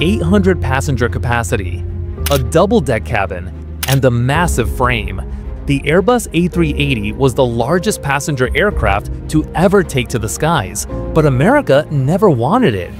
800 passenger capacity, a double-deck cabin, and a massive frame. The Airbus A380 was the largest passenger aircraft to ever take to the skies, but America never wanted it.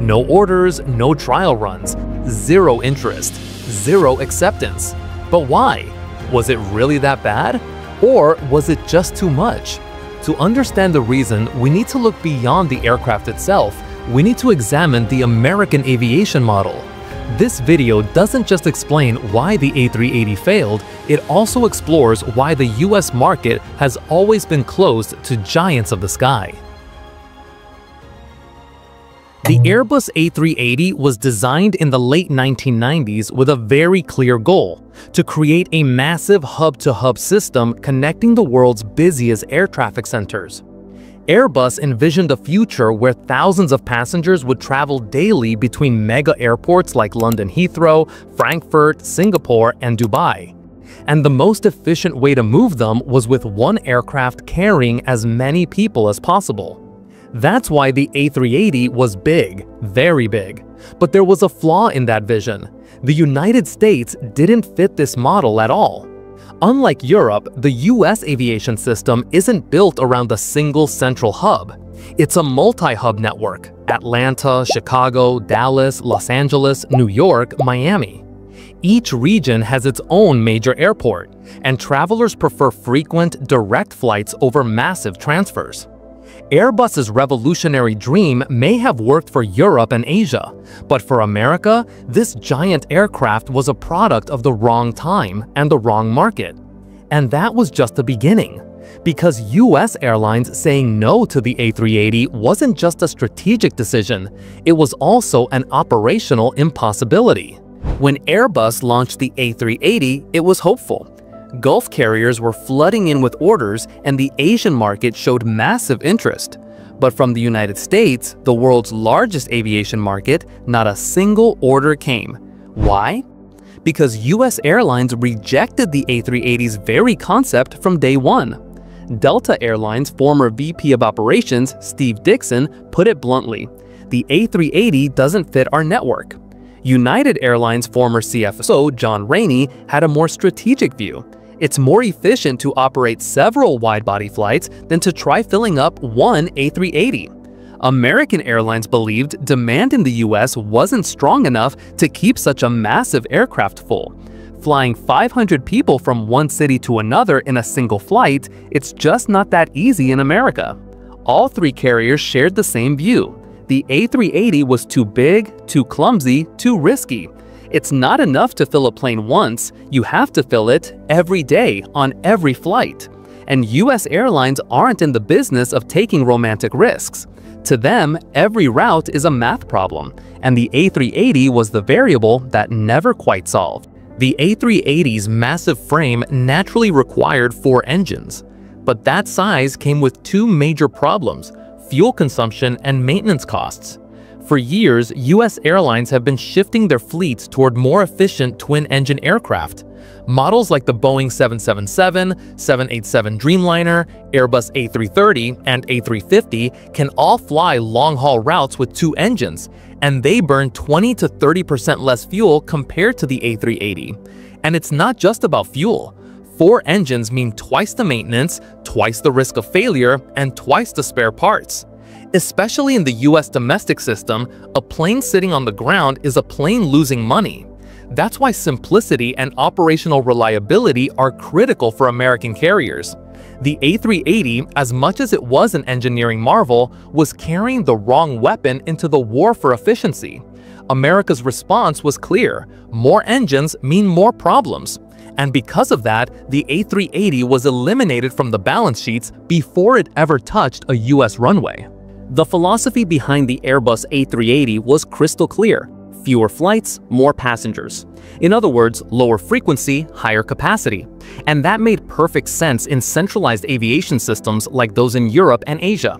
No orders, no trial runs, zero interest, zero acceptance. But why? Was it really that bad? Or was it just too much? To understand the reason, we need to look beyond the aircraft itself. We need to examine the American aviation model. This video doesn't just explain why the A380 failed, it also explores why the US market has always been closed to giants of the sky. The Airbus A380 was designed in the late 1990s with a very clear goal to create a massive hub-to-hub -hub system connecting the world's busiest air traffic centers. Airbus envisioned a future where thousands of passengers would travel daily between mega airports like London Heathrow, Frankfurt, Singapore, and Dubai. And the most efficient way to move them was with one aircraft carrying as many people as possible. That's why the A380 was big, very big. But there was a flaw in that vision. The United States didn't fit this model at all. Unlike Europe, the US aviation system isn't built around a single central hub. It's a multi-hub network – Atlanta, Chicago, Dallas, Los Angeles, New York, Miami. Each region has its own major airport, and travelers prefer frequent, direct flights over massive transfers. Airbus's revolutionary dream may have worked for Europe and Asia, but for America, this giant aircraft was a product of the wrong time and the wrong market. And that was just the beginning. Because US airlines saying no to the A380 wasn't just a strategic decision, it was also an operational impossibility. When Airbus launched the A380, it was hopeful. Gulf carriers were flooding in with orders and the Asian market showed massive interest. But from the United States, the world's largest aviation market, not a single order came. Why? Because US airlines rejected the A380's very concept from day one. Delta Airlines' former VP of Operations, Steve Dixon, put it bluntly, the A380 doesn't fit our network. United Airlines' former CFO, John Rainey, had a more strategic view. It's more efficient to operate several wide-body flights than to try filling up one A380. American Airlines believed demand in the US wasn't strong enough to keep such a massive aircraft full. Flying 500 people from one city to another in a single flight, it's just not that easy in America. All three carriers shared the same view. The A380 was too big, too clumsy, too risky, it's not enough to fill a plane once, you have to fill it every day on every flight. And US airlines aren't in the business of taking romantic risks. To them, every route is a math problem, and the A380 was the variable that never quite solved. The A380's massive frame naturally required four engines, but that size came with two major problems, fuel consumption and maintenance costs. For years, US airlines have been shifting their fleets toward more efficient twin-engine aircraft. Models like the Boeing 777, 787 Dreamliner, Airbus A330, and A350 can all fly long-haul routes with two engines, and they burn 20 to 30% less fuel compared to the A380. And it's not just about fuel. Four engines mean twice the maintenance, twice the risk of failure, and twice the spare parts. Especially in the US domestic system, a plane sitting on the ground is a plane losing money. That's why simplicity and operational reliability are critical for American carriers. The A380, as much as it was an engineering marvel, was carrying the wrong weapon into the war for efficiency. America's response was clear, more engines mean more problems. And because of that, the A380 was eliminated from the balance sheets before it ever touched a US runway. The philosophy behind the Airbus A380 was crystal clear. Fewer flights, more passengers. In other words, lower frequency, higher capacity. And that made perfect sense in centralized aviation systems like those in Europe and Asia.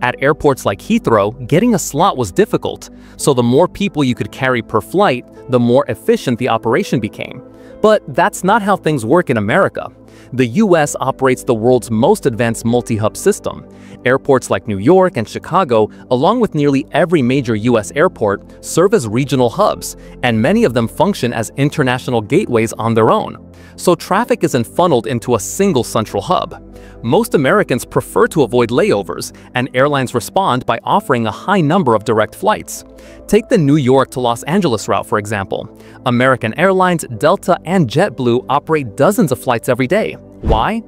At airports like Heathrow, getting a slot was difficult, so the more people you could carry per flight, the more efficient the operation became. But that's not how things work in America. The US operates the world's most advanced multi-hub system. Airports like New York and Chicago, along with nearly every major US airport, serve as regional hubs, and many of them function as international gateways on their own. So traffic isn't funneled into a single central hub. Most Americans prefer to avoid layovers, and airlines respond by offering a high number of direct flights. Take the New York to Los Angeles route, for example. American Airlines, Delta, and JetBlue operate dozens of flights every day. Why?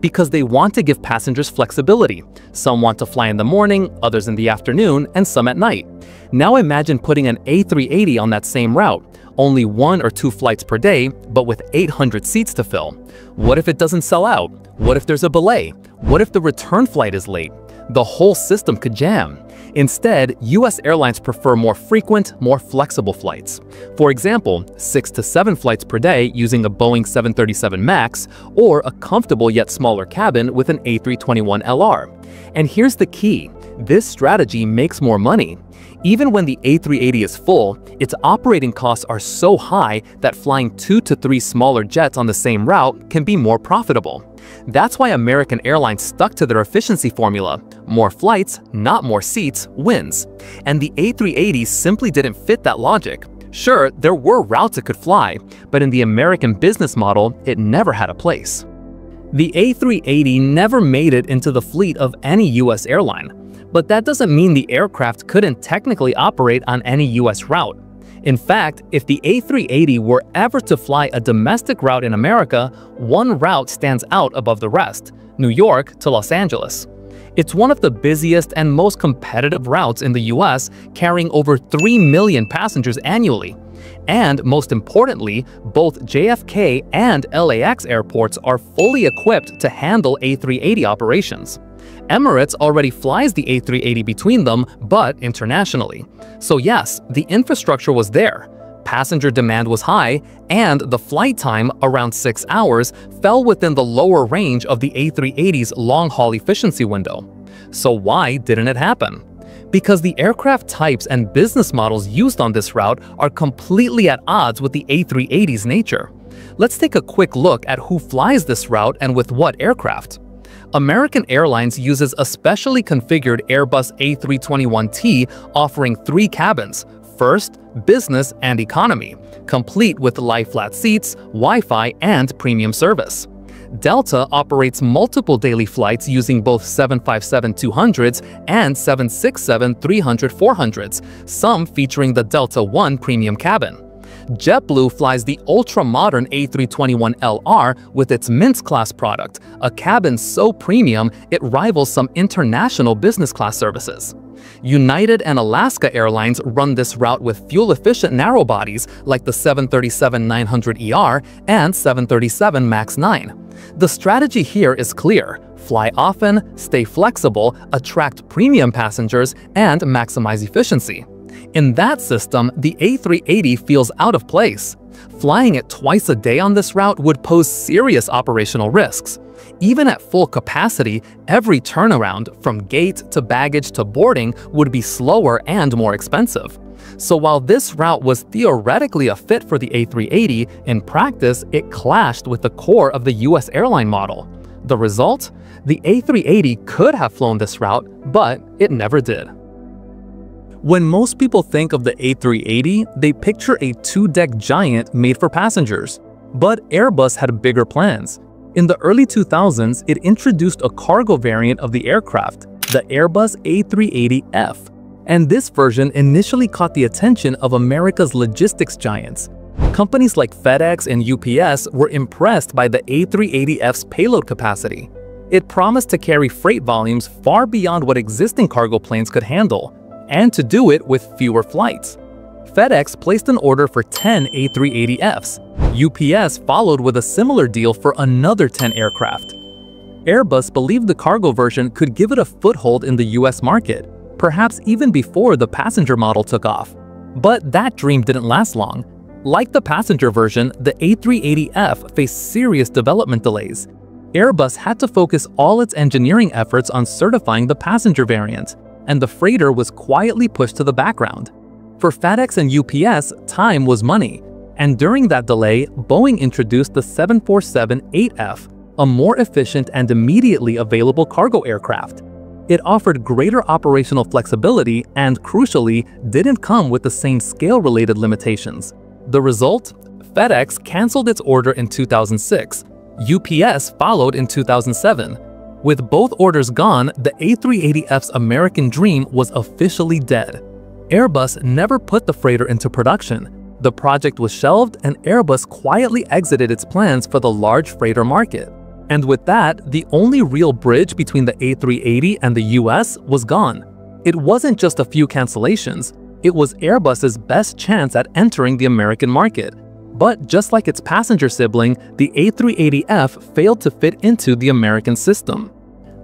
Because they want to give passengers flexibility. Some want to fly in the morning, others in the afternoon, and some at night. Now imagine putting an A380 on that same route only one or two flights per day, but with 800 seats to fill. What if it doesn't sell out? What if there's a belay? What if the return flight is late? The whole system could jam. Instead, US airlines prefer more frequent, more flexible flights. For example, 6 to 7 flights per day using a Boeing 737 MAX or a comfortable yet smaller cabin with an A321LR. And here's the key, this strategy makes more money. Even when the A380 is full, its operating costs are so high that flying two to three smaller jets on the same route can be more profitable. That's why American Airlines stuck to their efficiency formula. More flights, not more seats, wins. And the A380 simply didn't fit that logic. Sure, there were routes it could fly, but in the American business model, it never had a place. The A380 never made it into the fleet of any US airline, but that doesn't mean the aircraft couldn't technically operate on any US route. In fact, if the A380 were ever to fly a domestic route in America, one route stands out above the rest, New York to Los Angeles. It's one of the busiest and most competitive routes in the US, carrying over 3 million passengers annually. And most importantly, both JFK and LAX airports are fully equipped to handle A380 operations. Emirates already flies the A380 between them, but internationally. So yes, the infrastructure was there. Passenger demand was high, and the flight time, around 6 hours, fell within the lower range of the A380's long-haul efficiency window. So why didn't it happen? Because the aircraft types and business models used on this route are completely at odds with the A380's nature. Let's take a quick look at who flies this route and with what aircraft. American Airlines uses a specially configured Airbus A321T offering three cabins, first, business, and economy, complete with lie-flat seats, Wi-Fi, and premium service. Delta operates multiple daily flights using both 757-200s and 767-300-400s, some featuring the Delta One premium cabin. JetBlue flies the ultra-modern A321LR with its Mint class product, a cabin so premium it rivals some international business class services. United and Alaska Airlines run this route with fuel-efficient narrow-bodies like the 737-900ER and 737 MAX 9. The strategy here is clear. Fly often, stay flexible, attract premium passengers, and maximize efficiency. In that system, the A380 feels out of place. Flying it twice a day on this route would pose serious operational risks. Even at full capacity, every turnaround, from gate to baggage to boarding, would be slower and more expensive. So while this route was theoretically a fit for the A380, in practice it clashed with the core of the US airline model. The result? The A380 could have flown this route, but it never did. When most people think of the A380, they picture a two-deck giant made for passengers. But Airbus had bigger plans. In the early 2000s, it introduced a cargo variant of the aircraft, the Airbus A380F. And this version initially caught the attention of America's logistics giants. Companies like FedEx and UPS were impressed by the A380F's payload capacity. It promised to carry freight volumes far beyond what existing cargo planes could handle, and to do it with fewer flights. FedEx placed an order for 10 A380Fs. UPS followed with a similar deal for another 10 aircraft. Airbus believed the cargo version could give it a foothold in the US market, perhaps even before the passenger model took off. But that dream didn't last long. Like the passenger version, the A380F faced serious development delays. Airbus had to focus all its engineering efforts on certifying the passenger variant, and the freighter was quietly pushed to the background. For FedEx and UPS, time was money, and during that delay, Boeing introduced the 747-8F, a more efficient and immediately available cargo aircraft. It offered greater operational flexibility and, crucially, didn't come with the same scale-related limitations. The result? FedEx canceled its order in 2006. UPS followed in 2007. With both orders gone, the A380F's American dream was officially dead. Airbus never put the freighter into production. The project was shelved and Airbus quietly exited its plans for the large freighter market. And with that, the only real bridge between the A380 and the US was gone. It wasn't just a few cancellations, it was Airbus's best chance at entering the American market. But just like its passenger sibling, the A380F failed to fit into the American system.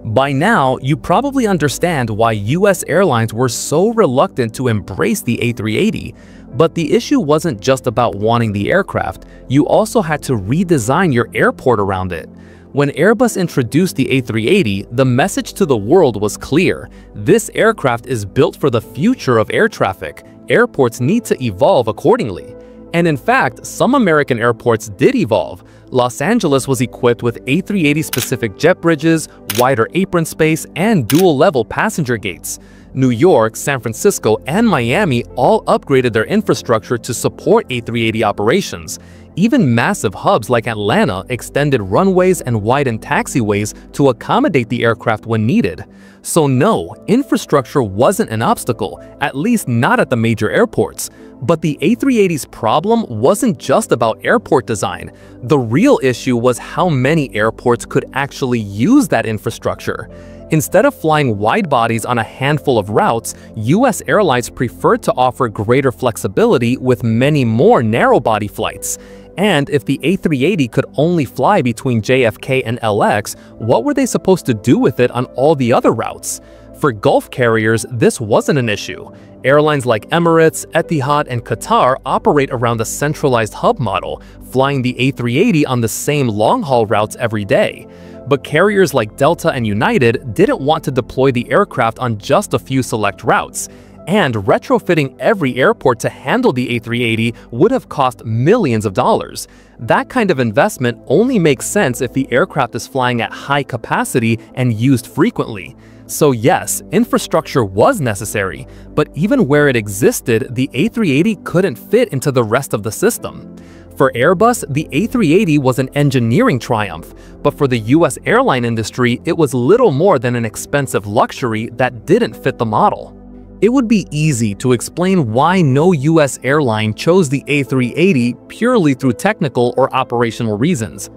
By now, you probably understand why US airlines were so reluctant to embrace the A380, but the issue wasn't just about wanting the aircraft, you also had to redesign your airport around it. When Airbus introduced the A380, the message to the world was clear. This aircraft is built for the future of air traffic. Airports need to evolve accordingly. And in fact, some American airports did evolve. Los Angeles was equipped with A380-specific jet bridges, wider apron space, and dual-level passenger gates. New York, San Francisco, and Miami all upgraded their infrastructure to support A380 operations. Even massive hubs like Atlanta extended runways and widened taxiways to accommodate the aircraft when needed. So no, infrastructure wasn't an obstacle, at least not at the major airports. But the A380's problem wasn't just about airport design. The real issue was how many airports could actually use that infrastructure. Instead of flying wide bodies on a handful of routes, US airlines preferred to offer greater flexibility with many more narrow-body flights. And if the A380 could only fly between JFK and LAX, what were they supposed to do with it on all the other routes? For Gulf carriers, this wasn't an issue. Airlines like Emirates, Etihad, and Qatar operate around a centralized hub model, flying the A380 on the same long-haul routes every day. But carriers like Delta and United didn't want to deploy the aircraft on just a few select routes and retrofitting every airport to handle the A380 would have cost millions of dollars. That kind of investment only makes sense if the aircraft is flying at high capacity and used frequently. So yes, infrastructure was necessary, but even where it existed, the A380 couldn't fit into the rest of the system. For Airbus, the A380 was an engineering triumph, but for the US airline industry, it was little more than an expensive luxury that didn't fit the model. It would be easy to explain why no US airline chose the A380 purely through technical or operational reasons.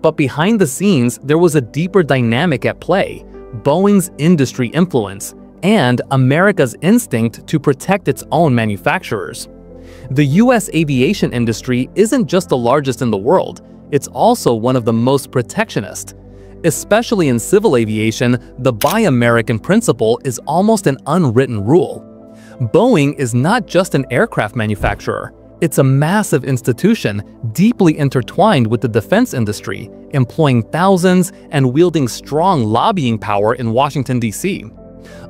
But behind the scenes, there was a deeper dynamic at play, Boeing's industry influence, and America's instinct to protect its own manufacturers. The US aviation industry isn't just the largest in the world, it's also one of the most protectionist. Especially in civil aviation, the Buy American principle is almost an unwritten rule. Boeing is not just an aircraft manufacturer. It's a massive institution deeply intertwined with the defense industry, employing thousands and wielding strong lobbying power in Washington, D.C.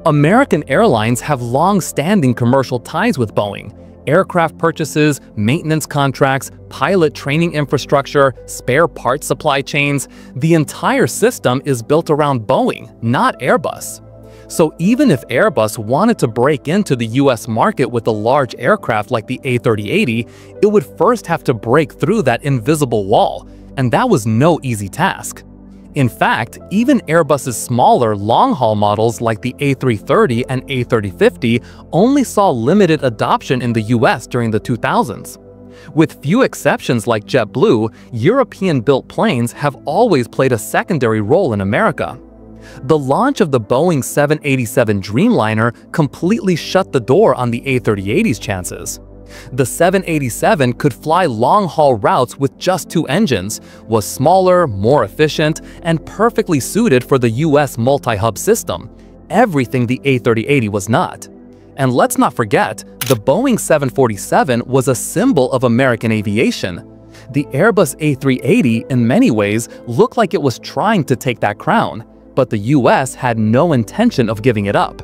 American airlines have long-standing commercial ties with Boeing, aircraft purchases, maintenance contracts, pilot training infrastructure, spare parts supply chains, the entire system is built around Boeing, not Airbus. So even if Airbus wanted to break into the US market with a large aircraft like the A380, it would first have to break through that invisible wall, and that was no easy task. In fact, even Airbus's smaller long-haul models like the A330 and A350 only saw limited adoption in the US during the 2000s. With few exceptions like JetBlue, European-built planes have always played a secondary role in America. The launch of the Boeing 787 Dreamliner completely shut the door on the A380's chances. The 787 could fly long-haul routes with just two engines, was smaller, more efficient, and perfectly suited for the US multi-hub system, everything the A380 was not. And let's not forget, the Boeing 747 was a symbol of American aviation. The Airbus A380 in many ways looked like it was trying to take that crown, but the US had no intention of giving it up.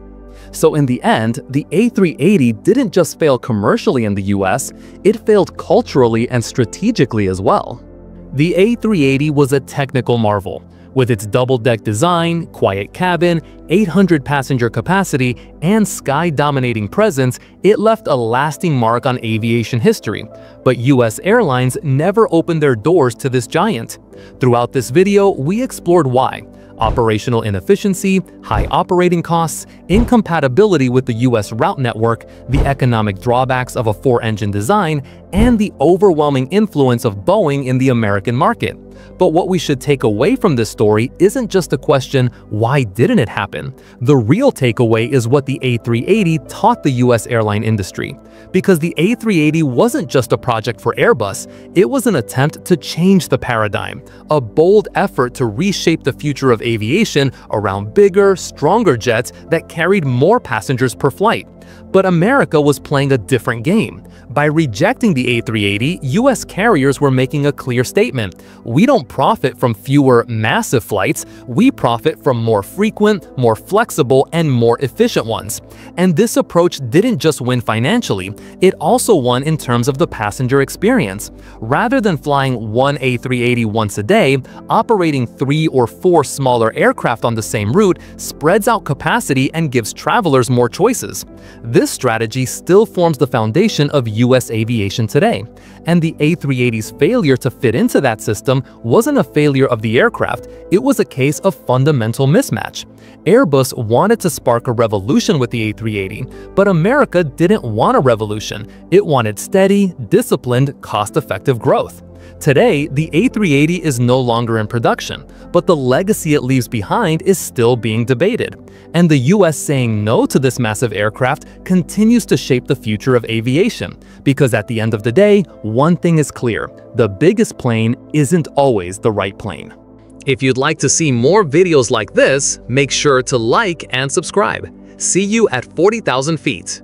So in the end, the A380 didn't just fail commercially in the US, it failed culturally and strategically as well. The A380 was a technical marvel, with its double-deck design, quiet cabin, 800-passenger capacity, and sky-dominating presence, it left a lasting mark on aviation history. But US airlines never opened their doors to this giant. Throughout this video, we explored why, operational inefficiency, high operating costs, incompatibility with the US route network, the economic drawbacks of a four-engine design, and the overwhelming influence of Boeing in the American market. But what we should take away from this story isn't just the question, why didn't it happen? The real takeaway is what the A380 taught the US airline industry. Because the A380 wasn't just a project for Airbus, it was an attempt to change the paradigm, a bold effort to reshape the future of aviation around bigger, stronger jets that carried more passengers per flight. But America was playing a different game. By rejecting the A380, US carriers were making a clear statement. We don't profit from fewer massive flights, we profit from more frequent, more flexible, and more efficient ones. And this approach didn't just win financially, it also won in terms of the passenger experience. Rather than flying one A380 once a day, operating three or four smaller aircraft on the same route spreads out capacity and gives travelers more choices. This strategy still forms the foundation of US aviation today, and the A380's failure to fit into that system wasn't a failure of the aircraft, it was a case of fundamental mismatch. Airbus wanted to spark a revolution with the A380, but America didn't want a revolution, it wanted steady, disciplined, cost-effective growth. Today, the A380 is no longer in production, but the legacy it leaves behind is still being debated. And the US saying no to this massive aircraft continues to shape the future of aviation, because at the end of the day, one thing is clear, the biggest plane isn't always the right plane. If you'd like to see more videos like this, make sure to like and subscribe. See you at 40,000 feet.